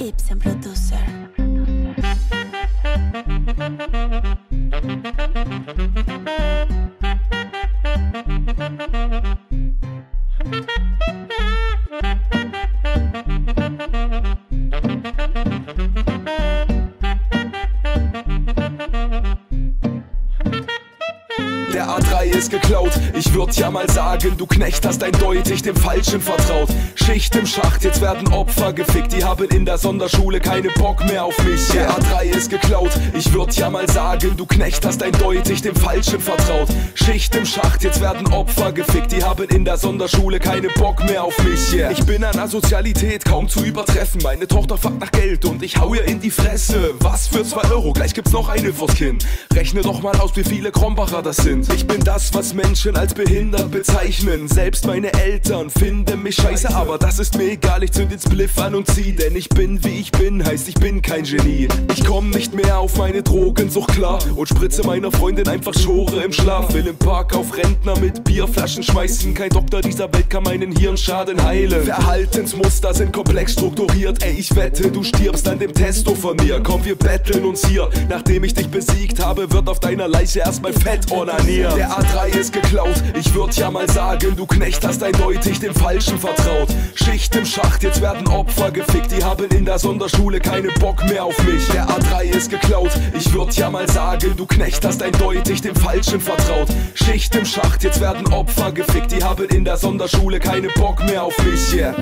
Ibsen producer. Ist geklaut. Ich würd ja mal sagen, du Knecht hast eindeutig dem Falschen vertraut. Schicht im Schacht, jetzt werden Opfer gefickt. Die haben in der Sonderschule keine Bock mehr auf mich. Der A3 ist geklaut. Ich würd ja mal sagen, du Knecht hast eindeutig dem Falschen vertraut. Schicht im Schacht, jetzt werden Opfer gefickt. Die haben in der Sonderschule keine Bock mehr auf mich. Yeah. Ich bin an Asozialität kaum zu übertreffen. Meine Tochter fragt nach Geld und ich hau ihr in die Fresse. Was für 2 Euro? Gleich gibt's noch eine fürs. Rechne doch mal aus, wie viele Krombacher das sind. Ich bin das, was Menschen als behindert bezeichnen. Selbst meine Eltern finden mich scheiße, aber das ist mir egal. Ich zünd ins Bliff an und zieh, denn ich bin wie ich bin, heißt ich bin kein Genie. Ich komm nicht mehr auf meine Drogensucht klar und spritze meiner Freundin einfach Schore im Schlaf. Will im Park auf Rentner mit Bierflaschen schmeißen. Kein Doktor dieser Welt kann meinen Hirnschaden heilen. Verhaltensmuster sind komplex strukturiert. Ey, ich wette, du stirbst an dem Testo von mir. Komm, wir betteln uns hier. Nachdem ich dich besiegt habe, wird auf deiner Leiche erstmal Fett onaniert. Der A3 ist geklaut. Ich würd ja mal sagen, du Knecht hast eindeutig dem Falschen vertraut. Schicht im Schacht, jetzt werden Opfer gefickt. Die haben in der Sonderschule keine Bock mehr auf mich. Der A3 ist geklaut. Ich würd ja mal sagen, du Knecht hast eindeutig dem Falschen vertraut. Schicht im Schacht, jetzt werden Opfer gefickt. Die haben in der Sonderschule keine Bock mehr auf mich. Yeah.